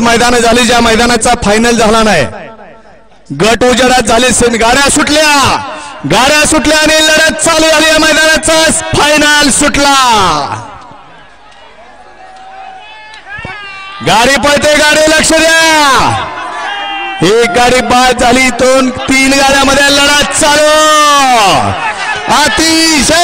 मैदान झाली ज्या मैदानाचा फायनल झाला नाही. गट उजेडात झाले सेमी गाड्या सुटल्या. गाड्या सुटल्या आणि लढत चालू झाली या मैदानाचा. फायनल सुटला. गाडी पळते गाडी लक्ष द्या. एक गाडी बाद झाली दोन तीन गाड्यामध्ये लढत चालू. अतिशय